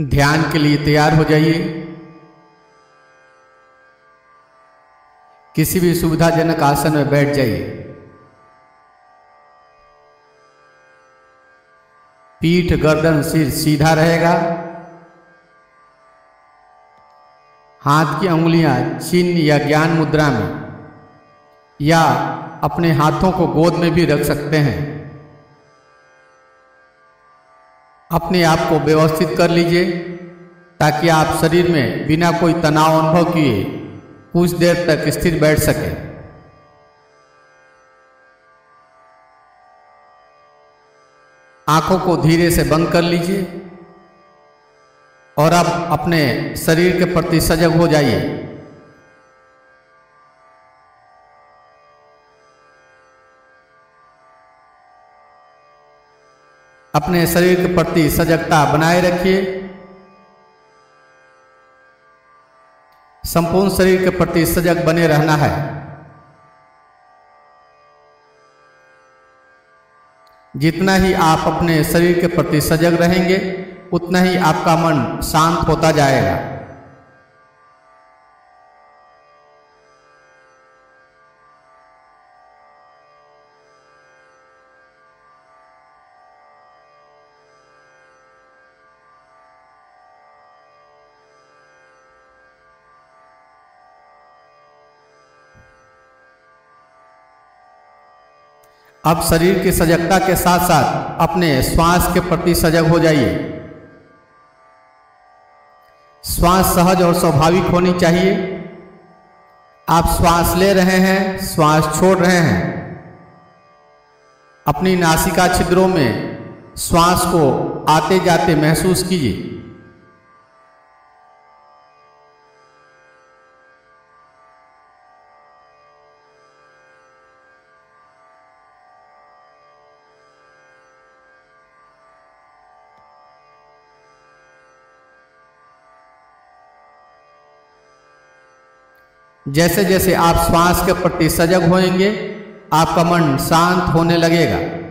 ध्यान के लिए तैयार हो जाइए। किसी भी सुविधाजनक आसन में बैठ जाइए। पीठ, गर्दन, सिर सीधा रहेगा। हाथ की उंगलियाँ चिन्ह या ज्ञान मुद्रा में या अपने हाथों को गोद में भी रख सकते हैं। अपने आप को व्यवस्थित कर लीजिए, ताकि आप शरीर में बिना कोई तनाव अनुभव किए कुछ देर तक स्थिर बैठ सके। आँखों को धीरे से बंद कर लीजिए और अब अपने शरीर के प्रति सजग हो जाइए। अपने शरीर के प्रति सजगता बनाए रखिए। संपूर्ण शरीर के प्रति सजग बने रहना है। जितना ही आप अपने शरीर के प्रति सजग रहेंगे, उतना ही आपका मन शांत होता जाएगा। अब शरीर की सजगता के साथ साथ अपने श्वास के प्रति सजग हो जाइए। श्वास सहज और स्वाभाविक होनी चाहिए। आप श्वास ले रहे हैं, श्वास छोड़ रहे हैं। अपनी नासिका छिद्रों में श्वास को आते जाते महसूस कीजिए। जैसे जैसे आप श्वास के प्रति सजग होएँगे आपका मन शांत होने लगेगा।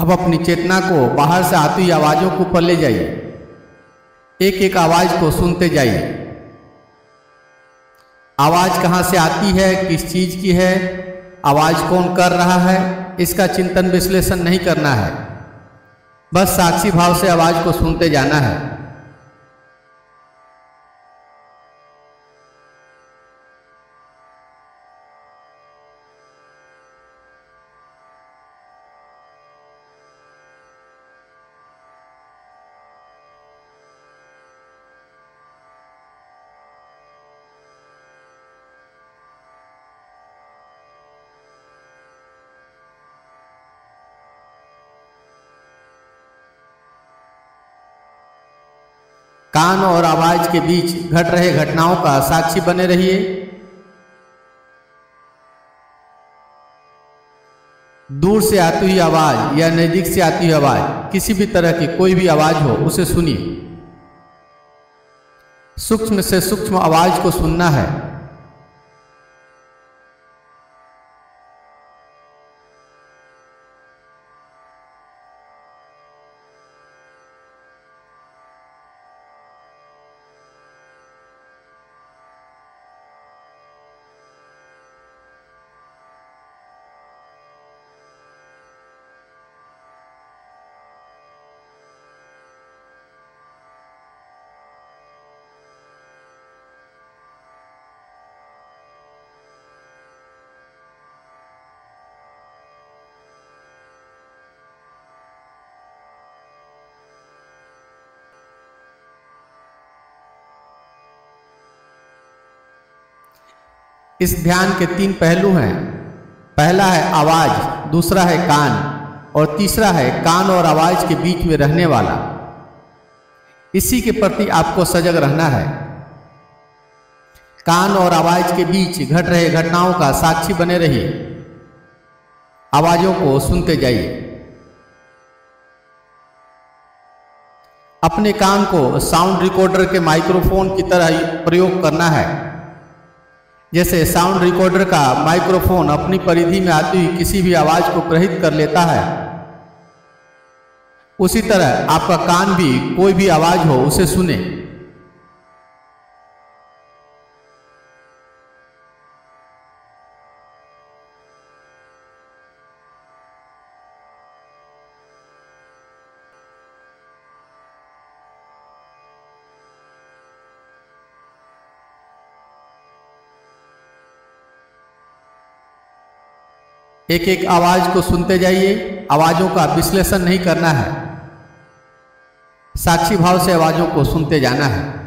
अब अपनी चेतना को बाहर से आती हुई आवाज़ों को ऊपर ले जाइए। एक एक आवाज़ को सुनते जाइए। आवाज़ कहाँ से आती है, किस चीज़ की है, आवाज़ कौन कर रहा है, इसका चिंतन विश्लेषण नहीं करना है। बस साक्षी भाव से आवाज़ को सुनते जाना है। कान और आवाज़ के बीच घट रहे घटनाओं का साक्षी बने रहिए। दूर से आती हुई आवाज़ या नज़दीक से आती हुई आवाज़, किसी भी तरह की कोई भी आवाज़ हो, उसे सुनिए। सूक्ष्म से सूक्ष्म आवाज़ को सुनना है। इस ध्यान के तीन पहलू हैं। पहला है आवाज़, दूसरा है कान, और तीसरा है कान और आवाज़ के बीच में रहने वाला। इसी के प्रति आपको सजग रहना है। कान और आवाज़ के बीच घट रहे घटनाओं का साक्षी बने रहिए। आवाजों को सुनते जाइए। अपने कान को साउंड रिकॉर्डर के माइक्रोफोन की तरह प्रयोग करना है। जैसे साउंड रिकॉर्डर का माइक्रोफोन अपनी परिधि में आती हुई किसी भी आवाज़ को ग्रहित कर लेता है। उसी तरह आपका कान भी कोई भी आवाज़ हो, उसे सुने। एक एक आवाज़ को सुनते जाइए। आवाजों का विश्लेषण नहीं करना है। साक्षी भाव से आवाजों को सुनते जाना है।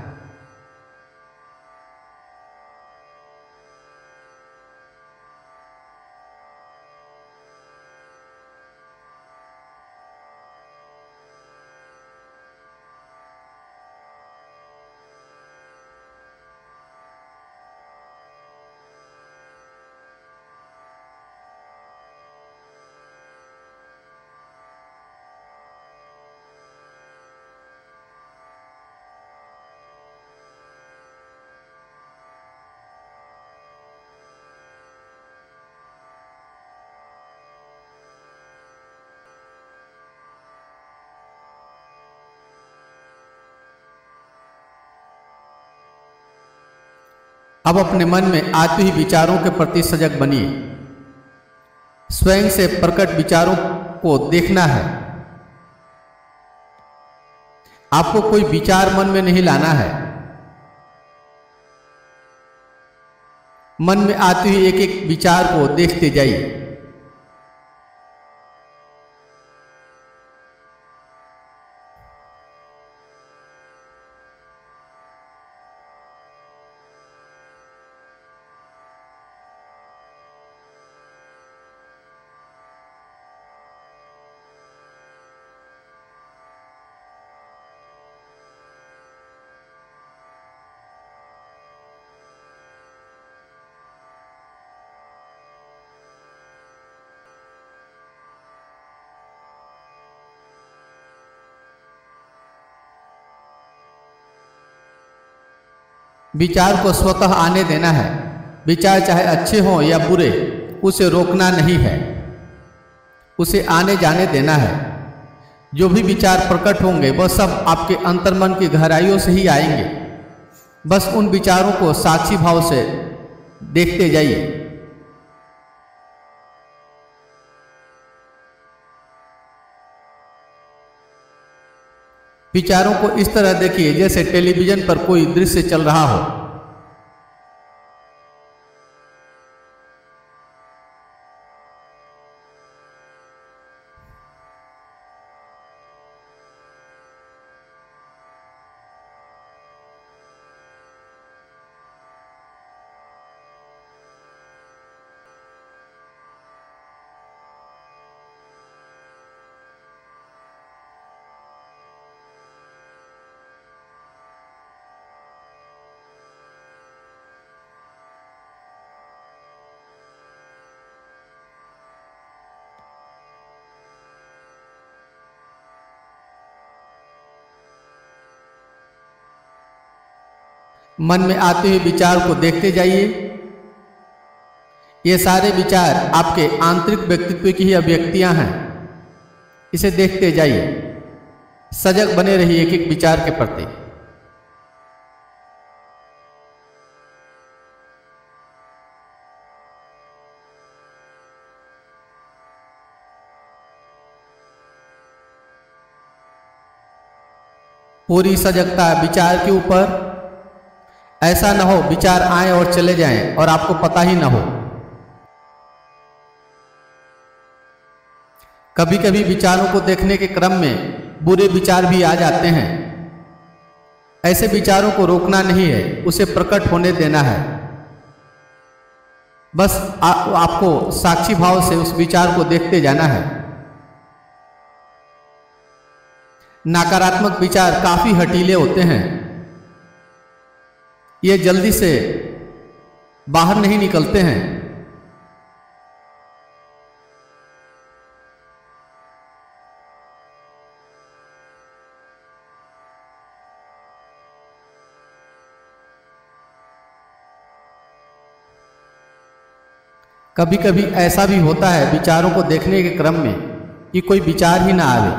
अब अपने मन में आते ही विचारों के प्रति सजग बनिए। स्वयं से प्रकट विचारों को देखना है। आपको कोई विचार मन में नहीं लाना है। मन में आते ही एक एक विचार को देखते जाइए। विचार को स्वतः आने देना है। विचार चाहे अच्छे हों या बुरे, उसे रोकना नहीं है। उसे आने जाने देना है। जो भी विचार प्रकट होंगे, वह सब आपके अंतर्मन की गहराइयों से ही आएँगे। बस उन विचारों को साक्षी भाव से देखते जाइए। विचारों को इस तरह देखिए जैसे टेलीविज़न पर कोई दृश्य चल रहा हो। मन में आते हुए विचार को देखते जाइए। ये सारे विचार आपके आंतरिक व्यक्तित्व की ही अभिव्यक्तियाँ हैं। इसे देखते जाइए। सजग बने रहिए एक एक विचार के प्रति। पूरी सजगता विचार के ऊपर ऐसा ना हो विचार आए और चले जाएँ और आपको पता ही ना हो। कभी कभी विचारों को देखने के क्रम में बुरे विचार भी आ जाते हैं। ऐसे विचारों को रोकना नहीं है उसे प्रकट होने देना है। बस आ, आपको साक्षी भाव से उस विचार को देखते जाना है। नकारात्मक विचार काफ़ी हटीले होते हैं। ये जल्दी से बाहर नहीं निकलते हैं। कभी कभी ऐसा भी होता है विचारों को देखने के क्रम में कि कोई विचार ही ना आवे।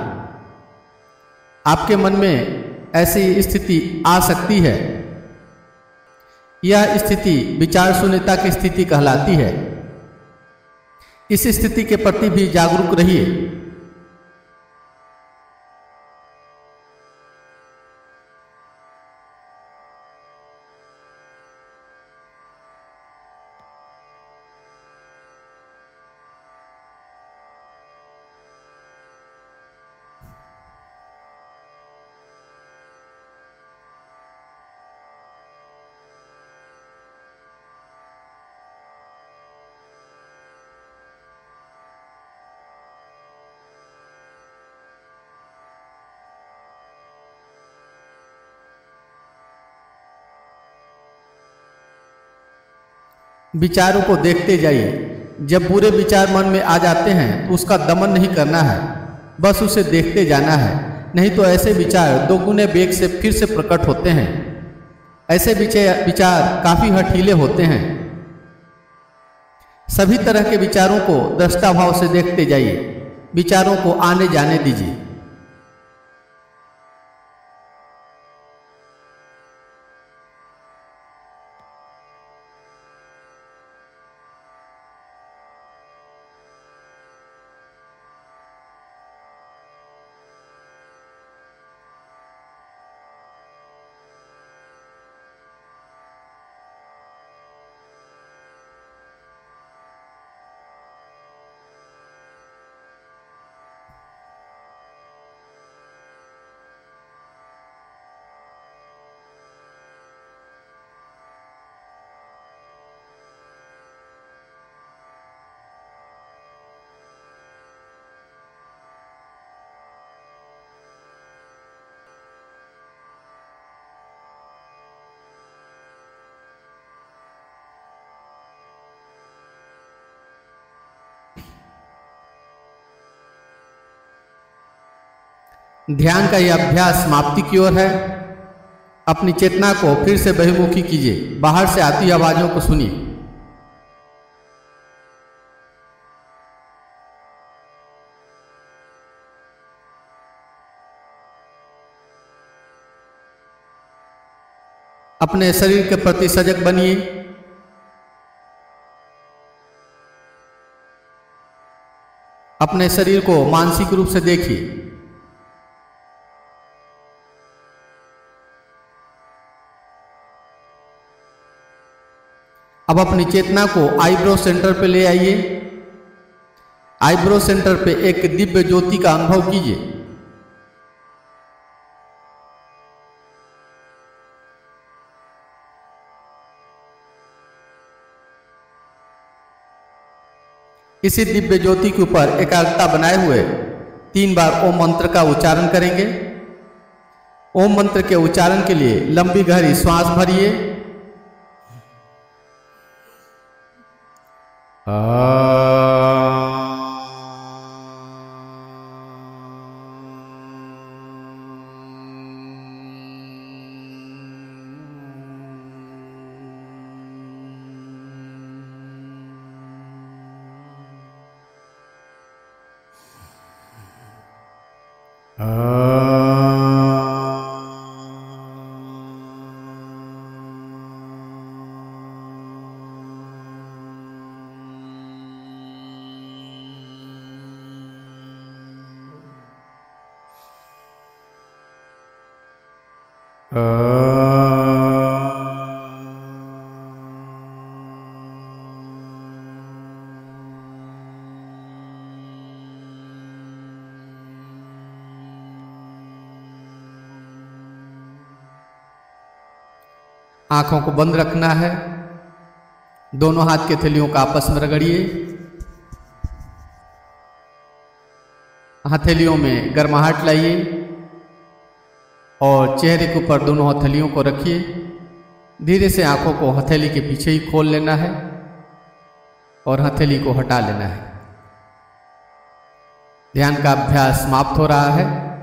आपके मन में ऐसी स्थिति आ सकती है। यह स्थिति विचार शून्यता की स्थिति कहलाती है। इस स्थिति के प्रति भी जागरूक रहिए। विचारों को देखते जाइए। जब बुरे विचार मन में आ जाते हैं तो उसका दमन नहीं करना है, बस उसे देखते जाना है। नहीं तो ऐसे विचार दोगुने बेग से फिर से प्रकट होते हैं। ऐसे विचार काफ़ी हठीले होते हैं। सभी तरह के विचारों को दृष्टा भाव से देखते जाइए। विचारों को आने जाने दीजिए। ध्यान का यह अभ्यास समाप्ति की ओर है। अपनी चेतना को फिर से बहिमुखी कीजिए। बाहर से आती आवाजों को सुनिए। अपने शरीर के प्रति सजग बनिए। अपने शरीर को मानसिक रूप से देखिए। अब अपनी चेतना को आईब्रो सेंटर पर ले आइए। आईब्रो सेंटर पे एक दिव्य ज्योति का अनुभव कीजिए। इसी दिव्य ज्योति के ऊपर एकाग्रता बनाए हुए तीन बार ओम मंत्र का उच्चारण करेंगे। ओम मंत्र के उच्चारण के लिए लंबी गहरी श्वास भरिए। Ah. आँखों को बंद रखना है। दोनों हाथ के थैलियों का आपस में रगड़िए। हथेलियों में गर्माहट लाइए। और चेहरे के ऊपर दोनों हथेलियों को रखिए। धीरे से आँखों को हथेली के पीछे ही खोल लेना है और हथेली को हटा लेना है। ध्यान का अभ्यास समाप्त हो रहा है।